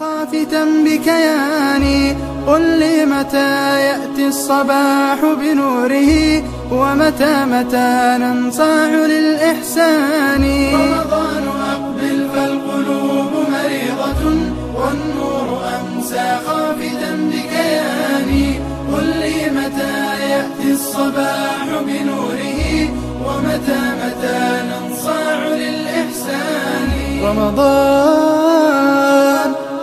خافتا بكياني قل لي متى يأتي الصباح بنوره؟ ومتى متى ننصاع للإحسان؟ رمضان أقبل فالقلوب مريضة والنور أمسى خافتا بكياني. قل لي متى يأتي الصباح بنوره؟ ومتى متى ننصاع للإحسان؟ رمضان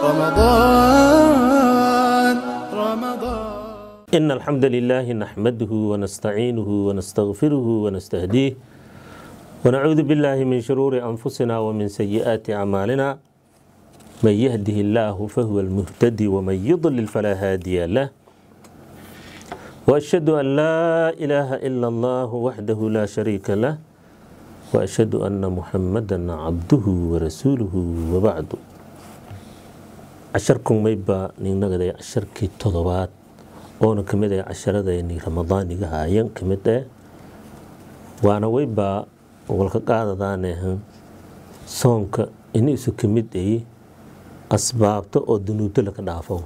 رمضان رمضان. إن الحمد لله نحمده ونستعينه ونستغفره ونستهديه ونعوذ بالله من شرور أنفسنا ومن سيئات أعمالنا. من يهده الله فهو المهتدي ومن يضلل فلا هادي له. وأشهد أن لا إله إلا الله وحده لا شريك له. وأشهد أن محمدا عبده ورسوله وبعد. casharku maybaa ninagada casharkii todobaad oona ka mid ah casharadeenii ramadaanigaha ayaan ka mid ah eh? waana waybaa walka qaadadaanah soonka iniisu ka mid ay asbaabta oo dunuubta laka dhaafo.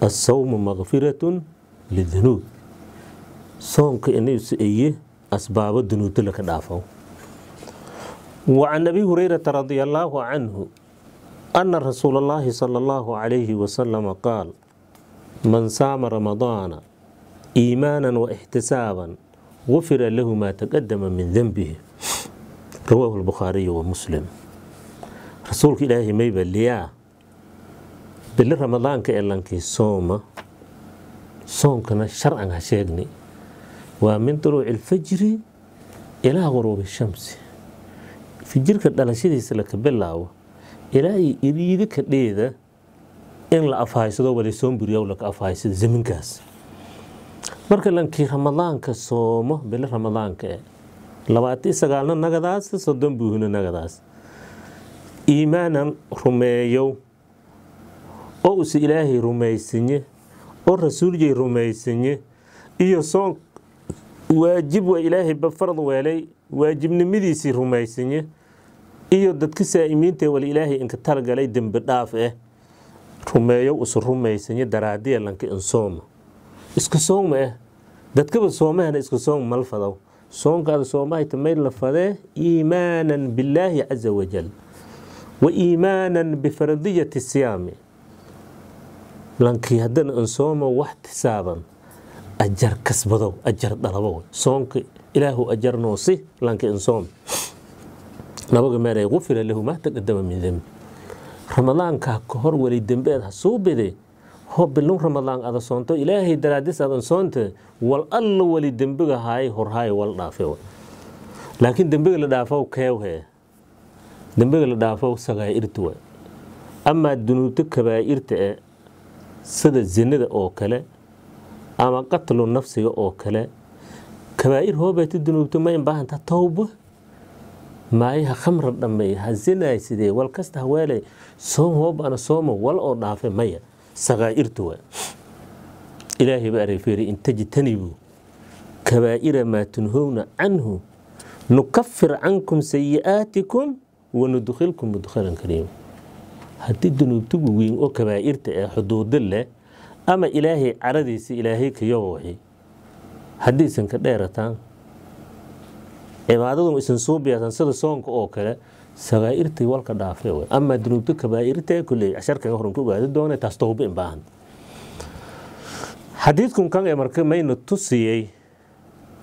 Asawmu maqfiratun lidunuub. Soonka inisu ayi asbaabo dunuubta laka dhaafo. Wacan abi hurayrata radi allaahu canhu ana rasuula allaahi sala allahu calayhi wasalama qaal man saama ramadaana iimaanan wa ixtisaaban gufira lahu maa taqadama min denbihi rawaahu lbukhaariyu wa muslim rasuulka ilaahay maybaliyaa bili ramadaanka ee lankii sooma soonkana sharcan ha sheegni waa min duruuci ilfajri ilaa quruubi shamsi fijirka dhalashadiisa laka bilaabo iriida ka dheeda in la afhaysado wali soonburiyaw laka afhaysada zaminkaas marka lankii ramadaanka soomo bili ramadaanka e nagadaas soddon buuhina nagadaas. Iimaanan rumeeyow oo use ilaahay rumaysanye oo rasuuljay rumaysanye iyo soon waajib waa ilaahay bafarad weelay waajibnimadiisii rumaysanye iyo dadka saa'imiinta wal ilaahay inka talagalay dembi dhaaf eh. Rumeeyo usu rumaysanya daraadiya lanka insooma isku sooma eh. Dadkaba soomahana isku soom mal fadaw soonkaada soomahayta may la fadee iimaanan billaahi caza wajal wa iimaanan bifaradiyati siyaami. Lankii haddana insooma wax tisaaban ajar kasbadow ajar dalabow soonka ilaahu ajarnoosi lanka insooma nabaga meeray gufira lahu maa taqadama min dembi ramadaankaa ka weli dembeed ha bide ho bilun ramadaan ada soonto ilaahay daraadis adan soonte wal alla weli dembiga haay horhaay wal dhaafe laakiin dembiga la dhaafow keewhee dembiga la dhaafow sagaa'irta wa amaa dunuubta kabaa'irta e sida zinada oo kale ama qatlu nafsiga oo kale kabaa'ir hoobeeta dunuubta ma inbaahanta towba maayaha khamra dhammey ha zinaay sidee? Wal kasta haweelay soom hoobana sooma wal oo dhaafe maya. Sakaa'irta waa. Ilaahay ba arayfeeri in tajtanibuu kabaa'ira maa tunhowna canhu. Nukafir cankum sayi'aatikum wanudkhilkum mudkhalan kariima haddii dunuubtugu weyn oo kabaa'irta ee xuduudo leh ama ilaahay caradiisa ilaahay kayowxi haddiisan ka dheerataan cibaadadu isan suubiyasan sida soonka oo kale sakaa'irtii walka dhaafe w amaa dunuubta kabaa'irta kulley casharkaga horan ku ogaadi doona taas towba in baahan. Kan ee marka mayna tusiyey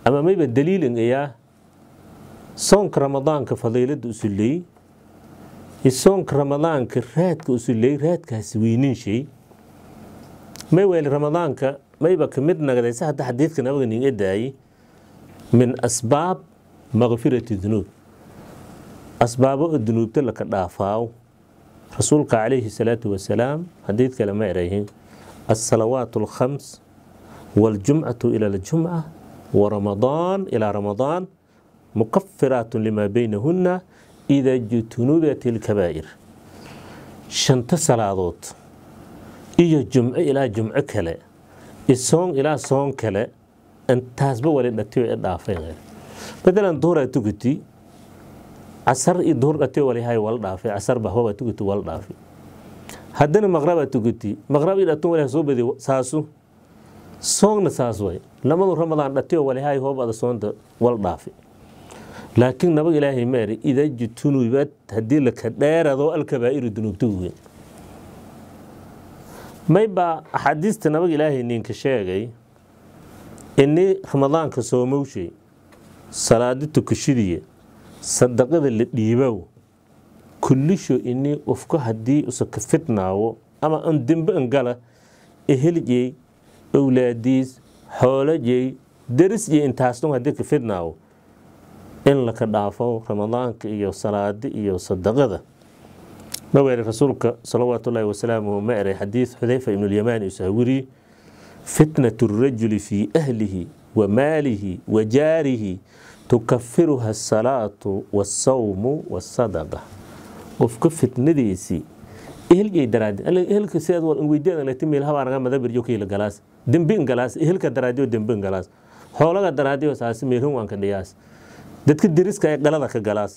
ama mayba daliilin ayaa soonka ramadaanka fadiilada usuley soonka ramadaanka raadka usuley raadkaasi weynin shay may weeli ramadaanka mayba ka mid nagadaysa hadda xadiidka nabaga nin edaayey min asbaab makfirati dunuub asbaabo oo dunuubta laka dhaafaaw rasuulka calayhi salaatu wasalaam xadiid kale ma erayhin alsalawaat alkhams waاljumcatu ila aljumca waramadaan ilaa ramadaan mukafiraat limaa baynahuna ida jutunubat ilkabaa'ir shanta salaadood iyo jumco ilaa jumco kale isoon ilaa soon kale intaasba wali dhatiyo e dhaafay matalan duhuraa tugati casar iyo duhur dhatiyo walihay wala dhaafay casar bahbaba tugati wala dhaafay haddana maqraba tukati maqrab i dhatun walaha soo badi saasu. Soogna saas way. Lamadu ramadaan dhatiyo walihay hoob ada soonta wal dhaafi. Laakiin nabag ilaahay meeri ida jutunubad haddii laka dheerado alkabaa'iru dunuubta weyn. Maybaa axaadiista nabag ilaahay ninka sheegay ini ramadaanka soomowshay salaado tukashidiya sadaqada la dhiibow kullisho ini ufka haddii usaka fidnaawo ama an dembe an gala eheljey owlaadiis xoolajey darisjey intaasdhan haddii ka fidnaawo in laka dhaafo ramadaanka iyo salaada iyo sadaqada. Ma weeri rasuulka salawaatu wasalaamuhu ma eray xadiid xudayfa ibnulyamaani usahawiri fitnatu rajuli fii ahlihi wa jaarihi tukafiruha asalaatu waasawmu waasadaqa qofka fitnadiisii ehelgay daraadi ehelka sidaad wal weydiin lati meel habaanaga madabirjo kiila galaas dembi galaas ehelka daraadiyo dembi galaas xoolaga daraadiyo saasi meelhin waanka dhiyaas dadka deriska ee galada ka galaas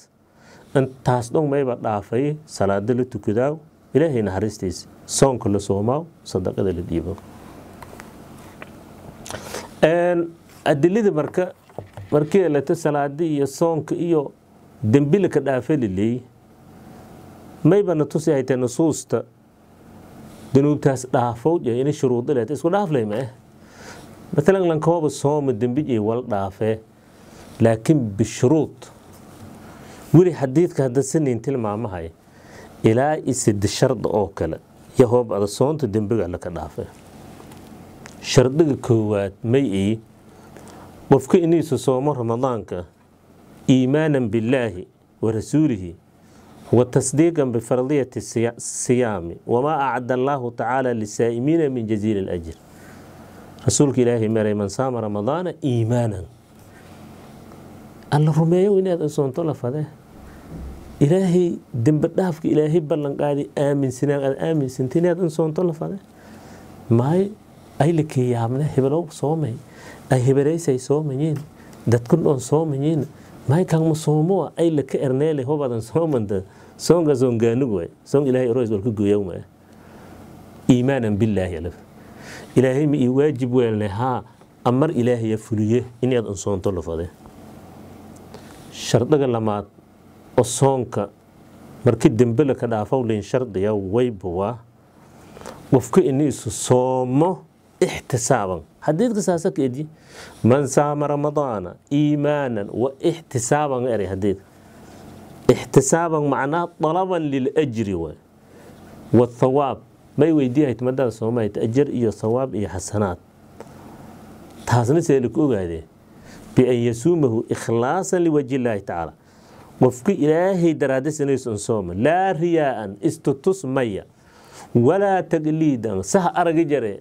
intaas dhon mayba dhaafay salaado la tukadaaw ilaahay naxariistiisa soonka la soomaaw sadaqada la dhiibo adilada marka markii lata salaada iyo soonka iyo dembi laka dhaafa laleey mayba na tusi haytee nusuusta dunuubtaas dhaafow ina shuruudo leeta isku dhaaflay ma eh? Matalan lankooba sooma dembijay wal dhaafee laakiin bishuruud weli xadiidka hadda sanayn tilmaamahay ilaa isida sharda oo kale yahoob ada soonta dembiga laka dhaafe shardiga koowaad may ii qofka iniisu soomo ramadaanka iimaanan billaahi wa rasuulihi wa tasdiiqan bifardiyati siyaami wamaa acda allaahu tacaala lisaa'imiina min jaziili اlajr rasuulka ilaahay maray man saama ramadaana iimaanan. Alla rumeeyo inaad soonto la ilaahay dembe dhaafka ilaahay ballanqaadi aaminsanaan aad aaminsanta inaad in soonto la fade maayo ay la hebelow soomay ay heberaysay soomayeen dadkun dhoon soomayeen maay kangma soomoa ay la ka erneele hobadan soomanta soonka soongaanugu waay. Soon ilaahay eroys walka gooyaw maa iimaanan billaahi alaf ilaahay ma ii waajib weelne amar ilaahaya fuliye. Inaad in soonto la fade shardiga lamaad oo soonka markii dembe laka dhaafow lin shardiya waybuwaa qofka iniisu soomo ixtisaaban xadiidka saasa ka edyi man saama ramadaana iimaanan wa ixtisaaban eray xadiidka ixtisaaban macnaa dalaban liljri waay wathawaab may weydiihayd madada soomahayt ajar iyo thawaab iyo xasanaad taasna see laku ogaadee bian yasuumahu ikhlaasan liwajhi illaahi tacaala qofka ilaahay daraadisanayson sooma laa riyaa'an istutus maya walaa tagliidan saha aragi jare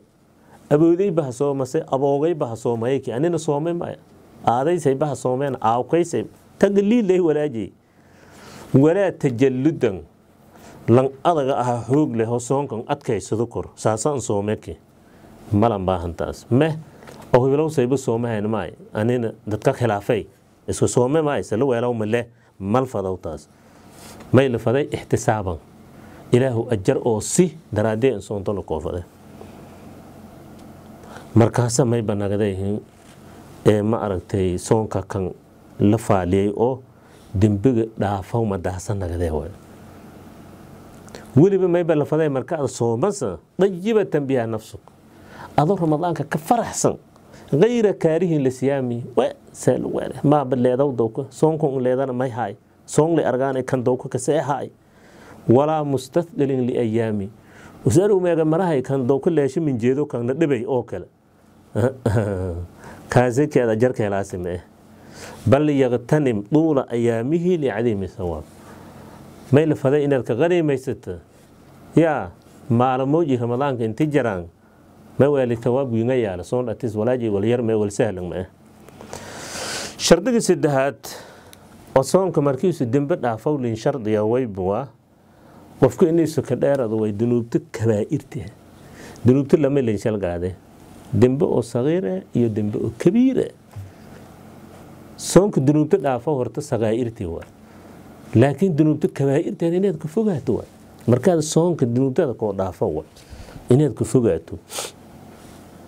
aboodayba ha soomase aboogayba ha soomayki anina soomay maya aadaysayba ha soomeen aawkaysay tagliidlay walaajay walaa tajalludan lan adaga ahaa xoog leh oo soonkan adkaysado kor saasaan soomeki malan baahantaas meh oo hibilowsayba soomahayn maay anina dadka khilaafay isku soome maay sala weelaw male mal fadow taas may la faday ixtisaaban. Ilaahu ajar oo si daraadee in soonto la koofade markaase mayba banaagadayihiin ee ma aragtay soonka kan la faaliyey oo dembiga dhaafa madahasanagade weliba mayba lafada markaad soomansa dayibatan biha nafsuk adoo ramadaanka ka faraxsan kayra kaarihin la siyaami maaba leedaw dowka soonka un leedana may haay. Soonle argaana kan dowka kasee haay. Walaa mustathlin liayaami usaarumeega marahay kan dowka leesha minjeedo kana dhibay oo kale. kaase keeda jarka helaasime bal yaqtanim duula ayaamihi li cadimi sawaab. May faday inaad ka qaniimaysata? Yaa maalmooji ramadaanka inti jaraan ma weeli tawaab wiinga yaalla soon dhatis walaaji walyar mee wal sahlan ma. Shardiga saddexaad oo soonka markiisu dembe dhaafow lin shardiya waybuwa qofka inaysu ka dheerado way dunuubta kabaa'irta dunuubta lama linshal gaade dembe oo sagiira iyo dembe oo kabiira soonka dunuubta dhaafo horta sagaa'irtii waa. Laakiin dunuubta kabaa'irteeda inaad ka fogaato waa. Markaad soonka dunuubtada koo dhaafo wa inaad ka fogaato.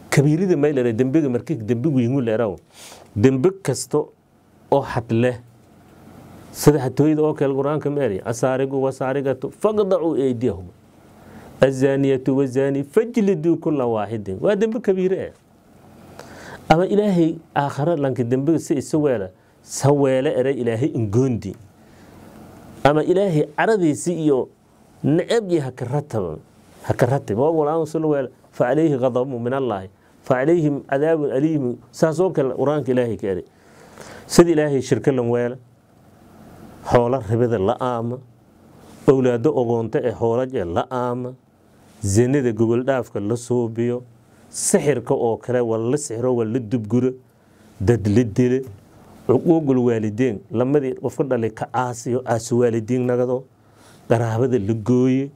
Kabiirida maylare dembiga markii dembi wiingu leeraw dembi kasta oo xad leh. Sida xatooyada oo kale qur'aanka meeri asaarigu wasaarigatu faqdacuu eydiyahum azaaniyatu wazaani fajliduu kula waaxidin waa dembi kabiire eh. ama ilaahay aakhara lanka dembiga si isa weela saweele ere ilaahay ingoondi ama ilaahay caradiisi iyo necab iyo haka rataba haka ratib. oo walaan sula weela fa calayhi ghadabu min allaahi fa calayhim cadaabun aliimu saas kale qur'aanka ilaahay ka eri sida ilaahay shirka lan weela xoolo ribada la aama owlaado ogoonto ee xoolaj ee la aama zinada gogoldhaafka la suubiyo sixirka oo kale waa la sixiro waa la dubguro dad la dile. Cuquuqul waalideen lamadii qofka dhalay ka caasiyo caasi waalidiin nagado. Qaraabada la gooye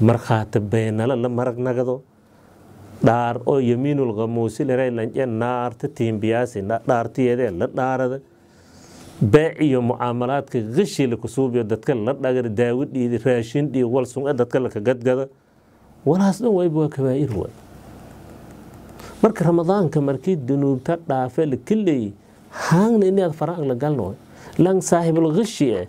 markhaata beenala la marag nagado. Dhaar oo yamiinul khamuusi leraylanje naarta tiimbiyaasi dhaartiyeedee la dhaarada. Beec iyo mucaamalaadka qishi la kusuubiyo dadka la dhagar daawo dhiidi raashin dadka laka gadgada walaas dhan wayba waa kabaa'ir waay marka ramadaanka markii dunuubta dhaafe la kaleeyey haangna inaad faraaq la galno lan saaxibul qishi eh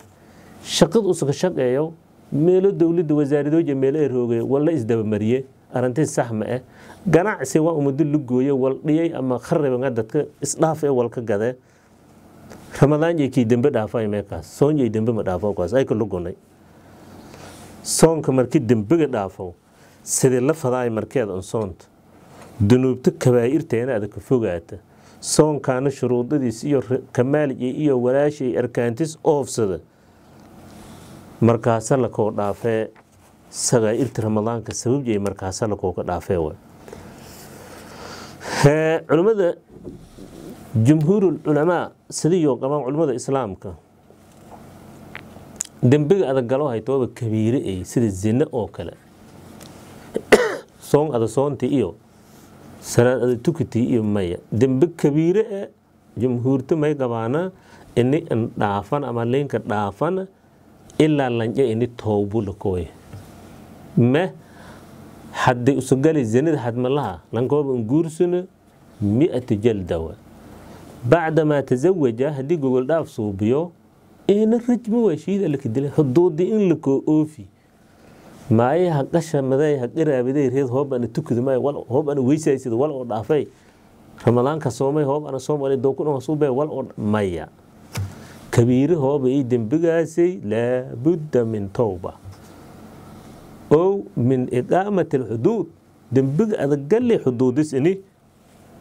shaqad usuka shaqeeyo meelo dowladda wasaaradooja meelo ay roogay walla isdabamariye. Arrintii saxma ah ganacsi waa umado la gooye wal dhiyay ama kharibanga dadka isdhaaf ee walka gadee ramadaan kii dembe dhaafay meekaas. Soon dembe ma dhaafo kaas ay ka soonka markii dembega dhaafo sidii la fadaay markeed on soonta? Dunuubta kabaa'irteena ada ka fogaata. Soonkaana shuruudadiis iyo kamaalijay iyo walaashay arkaantis oofsada. Markaasa lakoo dhaafee sagaa'irta ramadaanka sababjay markaasa lakooga dhaafee wa culimmada jumhuurul culamaa sidiyo qabaan culimmada islaamka dembiga adag galo haytooba kabiire ay sida zine oo kale soon ada soontii iyo. Salaad ada tukatii iyo maya. Dembe kabiire e jumhuurta may qabaana ini in dhaafan ama linka dhaafan ilaa lanja ini toobu lakooye me hadday usugali zinada hadmalaha lankooba unguursuna mi'atu jaldawa. Bacdamaa tazawaja haddii gogol dhaaf suubiyo ina rajmo waa shiida laka dilay xuduudii in lakoo oofi maaye ha qasha maday ha qiraabiday reed hoob ana tukada maayo wal hoob ana weysaysida wal oo dhaafay. Ramadaanka soomay hoob ana soomali dookun suubay wal oo maya. Kabiire hooba ii dembigaasay laabudda min towba ow min iqaamati alxuduud dembiga adagalle xuduudis ini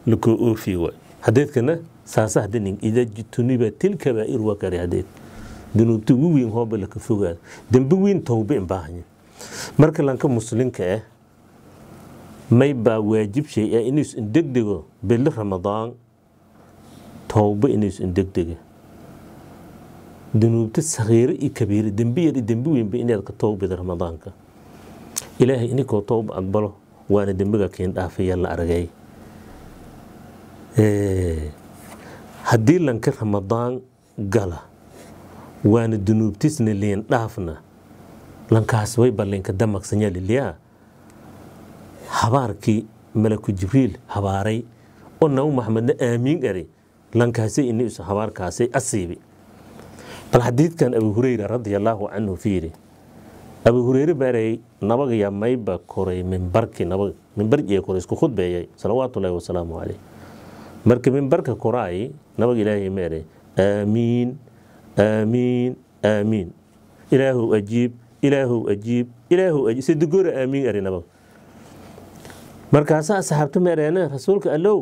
lakoo oofi waay hadeedkana saasa hadanin ida tuniba tilkabaa'ir waa kare hadeed dunuubta ugu weyn hooba laka fogaada. Dembi weyn towbe in baahanya marka lanka muslinka ah may baa waajib shay ah inuu indegdego bili ramadaan towbe inuu indegdega dunuubta sakhiire iyo kabiire dembi yar iyo dembi weynba inaad ka towbida ramadaanka. Ilaahay ininkoo towba aqbalo waana dembiga keen dhaafaya la aragay. Haddii lanka ramadaan gala waana dunuubtisna liin dhaafna lankaas way ballinka liliyaa habaarkii malaku jibriil habaaray. Oo nabi maxamedna aamiin ari lankaasay ini habaarkaasay asiibi. Bal xadiidkan abu hureyra radia allaahu canhu fiiri. Abu hureyre baaray nabagaya mayba koray mimbarkii nabag mimbarjiya koray isku khudbeeyay salawaatullaahi wasalaamu caleyh marka mimbarka koraay nabag ilaahay meeray aamiin aamiin aamiin. Ilaahu ajiib ilaahu ajiib ilaahu ajiib sidigora aamiin ari nabag markaasaa saxaabta meereena rasuulka allow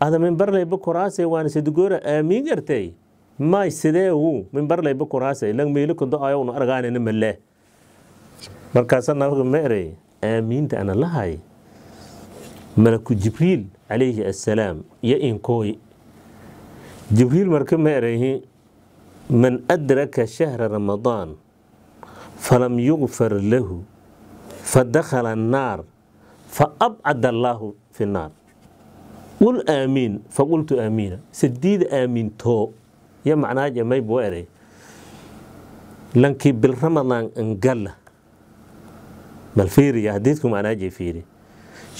ada mimbarlayba koraasay waana sidigora aamiin artay. May sidee uu mimbarlayba koraasay lang meelo kodo ayowna argaanina malee markaasaa nabaga meeray aamiinta ana lahay. Malaku jibriil calayhi assalaam iyo inkooy jibriil marka meerayhi man adraka shahra ramadaan falam yugfar lahu fadakhala annaar faabcad allaahu fi nnaar qul aamiin faqultu aamiina sadiida aamintoo yo macnaaja maybo eray lankii bil ramadaan angalla bal fiiriya hadiidku macnaajay fiiri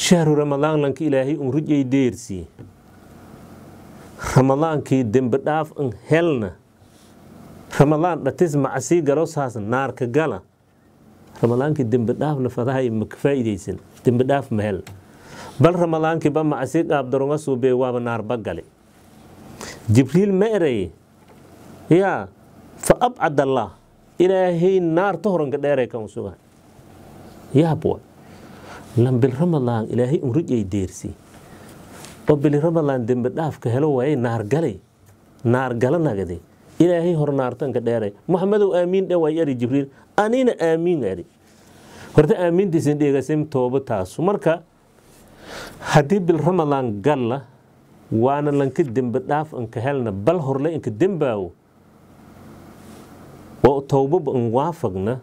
shahru ramadaan lanka ilaahay un rujay deersii ramadaankii dembi dhaaf an helna ramadaan dhatis macasii galo saas naarka gala. Ramadaankii dembi dhaafna fadahay maka faa'iidaysan dembi dhaaf ma hel bal ramadaankii ba macasii qaabdaronga suubee waaba naarba gale. Jibriil ma erey yaa fa abcad allah ilaahay naarta horanka dheeree kan suga yaabwa lan bil ramadaan ilaahay un rujay deersi oo bil ramadaan dembi dhaafka helo waaye naar galay naar gala nagade ilaahay hor naartanka dheeray. Muxamedow aamiin dhe waay eri jibriil. Anina aamiin eri. Horta aamiintiisin dheegasim tooba taasu. Marka haddii bil ramadaan galla waana lanka dembi dhaaf anka helna bal horle inka dembaawo. Oo towbaba an waafagna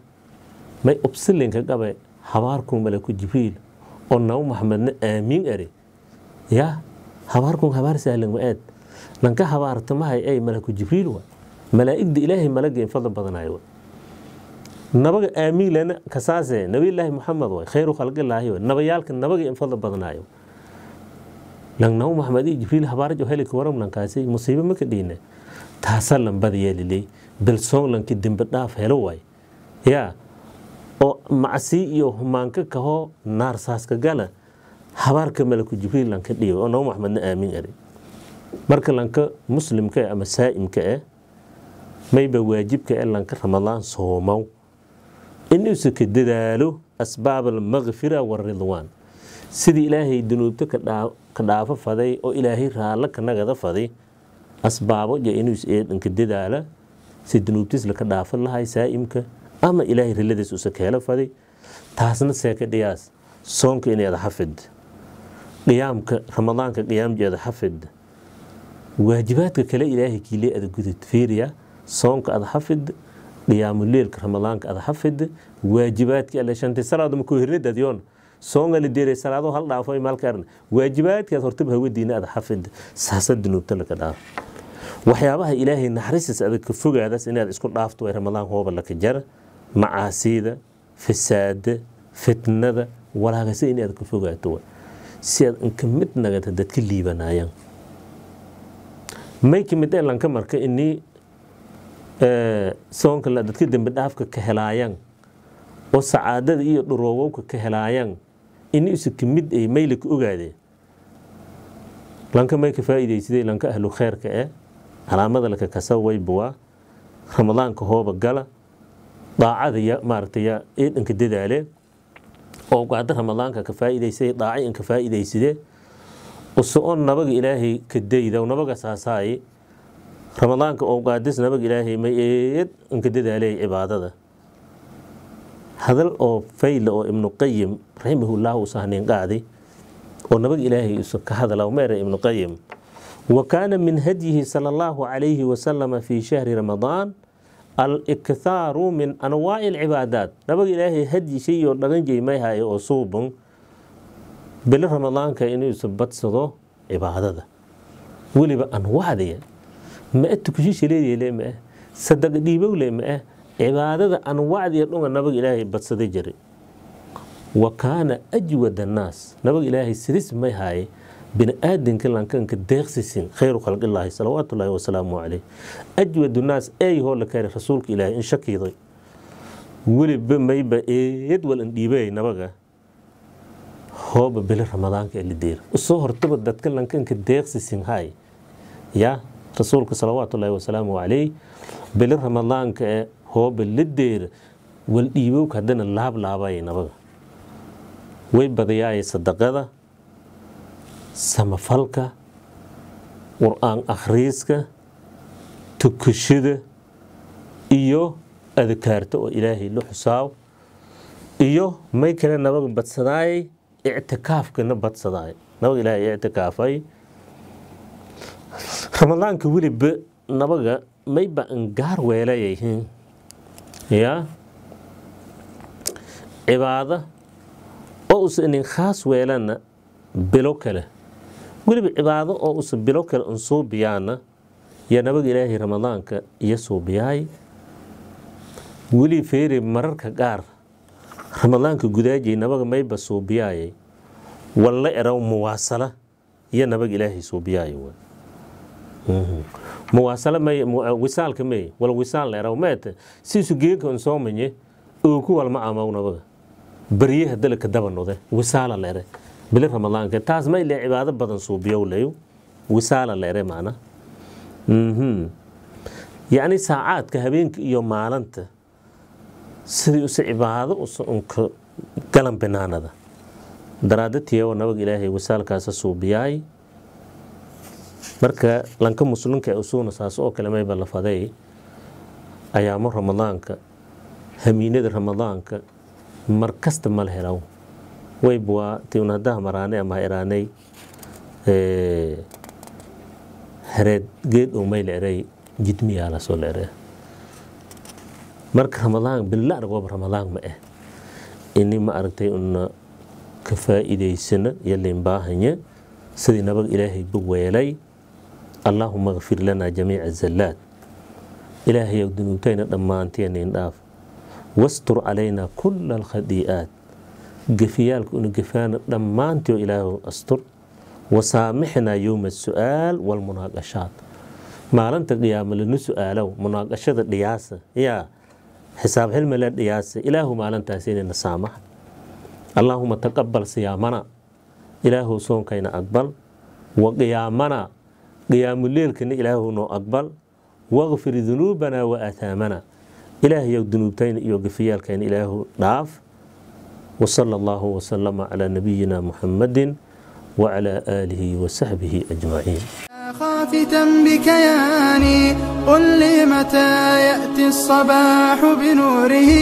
may obsilinka qabe habaarkun malaku jibriil. Oo nabi maxamedna aamiin eri. Yaa habaarkun habaar sahlan waaad lanka habaartamahay ay malaku jibriil wa malaa'igda ilaahay malaga in fadl badanayo nabaga aamiin lena kasaase nabiyullaahi muxamed way khayru khalqilaahi way. Nabayaalka nabaga in fadl badanayo lan nabi maxamed iyo jibriil helika waram lankaasi musiibo maka dhiina taasa lambada yeeliley bilsoon lanki dembi dhaaf helo waay yaa oo macsi iyo humaanka kahoo naar gala habaarka malaku jibriil lanka dhiiba oo nabi maxamedna aamiin eri marka lanka muslimka ama saa'imka eh mayba waajibka eh lanka ramadaan soomow inuusa ka dadaalo asbaab almakfira waridwaan sidii ilaahay dunuubta ka dhaafo faday oo ilaahay raallo ka nagada faday asbaabo iyo inuus dadaala si dunuubtiis laka dhaafo lahay saa'imka ama ilaahay riladiis usa ka faday taasna seeka dhiyaas. Soonka ineeda xafid. Qiyaamka ramadaanka qiyaamjeeda xafid. Waajibaadka kale ilaahay kiile ada gudud soonka ada xafid qiyaamuleelka ramadaanka ada xafid waajibaadkii alle shanti salaado makuu hirnidadyoon soonga la deeray salaado hal dhaafo maalkaarn waajibaadkaad hortaba hawadiina xafid. Saasa dunuubta laka dhaaf. Waxyaabaha ilaahay naxariistiis adag ka fogaadas inaad isku dhaafto way ramadaan hooba laka jara macaasiida fasaada fitnada walaagasa inaad ka fogaato. Si aad inka mid nagata dadka liibanayaan. May ka mid ee lanka marka inii soonka dadka dembi ka helaayaan oo sacaadada iyo dhuroowowka ka helaayaan ini isu ka mid ay mayla ka ogaadee. Lanka may ka lanka ahlu kheyrka eh calaamada laka kasa waybuwaa ramadaanka hooba gala daacada ya maaragtay ya eedhanka dadaale oo gaada ramadaanka ka faa'iidaysay daacay inka faa'iidaysadee uso-on nabaga ilaahay ka dayda nabaga saasaaye ramadaanka oo gaadis nabaga ilaahay may eed inka dadaaley cibaadada hadal oo fayla oo ibnu qayim raximahullah uu sahnayn qaaday oo nabaga ilaahay isu ka hadala meera ibnu qayim wa kaana min hadyihi sala allahu calayhi wasalama fi shahri ramadaan alikhaaru min anwaaci alcibaadaat nabaga ilaahay hadyi shay oo dhagan jeymayhayo oo suubun bilo ramadaanka inuusa badsado cibaadada weliba anwaacdaya ma-e tukushisha leedeele ma-eh sadaqa dhiibowle ma-eh cibaadada anwaacdiya dhunga nabaga ilaahay badsaday jiray. Wa kaana ajwad annaas nabaga ilaahay sidis may haaye bini aadanka lankanka deeqsisin khayru khalqillaahi salawaatu ullaahi wasalaamu caleyh ajwad naas ey hoo la keenay rasuulka ilaahay in shakiiday. Weliba mayba in dhiibay nabaga hooba bilo ramadaanka ee la deera u soo hortaba dadka lankanka deeqsisin haay yaa rasuulka salawaatu ullaahi wasalaamu caleyh bilo ramadaanka ee hooba la deera wal dhiibowka haddana laab laabaya nabaga. Way badayaaya sadaqada samafalka qur'aan akhriiska tukashada iyo adkaarta oo ilaahay la xusaabo iyo may kale nabaga badsadaayay ictikaafkana badsadaay nabaga ilaahay ictikaafay ramadaanka weliba nabaga mayba angaar weelayay yaa cibaada oo usa inin khaas weelana bilo kale. Weliba cibaado oo usa bilo kale un suubiyaana yaa nabaga ilaahay ramadaanka iyo suubiyaay weli feeri mararka qaar ramadaanka gudaajay nabaga mayba suubiyaayay walla eraw muwaasala iyo nabaga ilaahay suubiyaaya wa muwaasala may wisaalka may wal wisaal la eraw meete siisu geeka un soo manye ooku walma amaw nabaga baryaha dalka dabanode wisaala la ere. Bili ramadaanka taas may le cibaado badan suubiyow wisaala la ere macna yacni saacaadka habeenka iyo maalinta sidii use cibaado usa unka galan binaanada daraadatiyawa nabaga ilaahay wasaalkaasa suubiyaay marka lanka muslimka usuuna saas oo kale mayba la faday ayaamo ramadaanka hamiinada ramadaanka mar kasta mala helaw. Waybwaa tiun haddaha maraanay ama iraanay hareed geed oo may la eray jidmiyaa la ere marka ramadaan billa aragooba ramadaan ma ah ini ma aragtay una ka faa'iidaysana iyo liinbaahanya sidii nabag ilaahay bu weelay allaahuma kfir lanaa jamiica zallaad ilaahayow dunuubtayna dhammaanteena indhaaf wastur calaynaa kula alkhadii'aat. Gefiyaalka una gefaana dhammaantii oo ilaahu astur. Wasaamixnaa yowma asu'aal walmunaaqashaat maalinta qiyaamo lana su'aalow munaaqashada dhiyaasa yaa xisaab xilmala dhiyaasa ilaahu maalintaas inayna saamaxa allaahuma taqabal siyaamana. Ilaahu soonkayna aqbal. Wa qiyaamana قيام الليل كن إله نو أقبل واغفر ذنوبنا وآثامنا. إله يو ذنوبتين يوقفيال إله ضعف وصلى الله وسلم على نبينا محمد وعلى آله وصحبه أجمعين. خافتا بكياني قل لي متى يأتي الصباح بنوره؟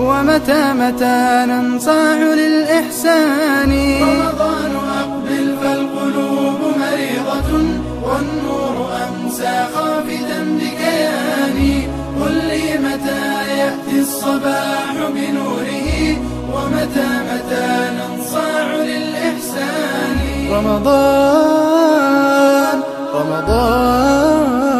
ومتى متى ننصاع للإحسان؟ رمضان الصباح بنوره ومتى متى ننصاع للإحسان؟ رمضان رمضان.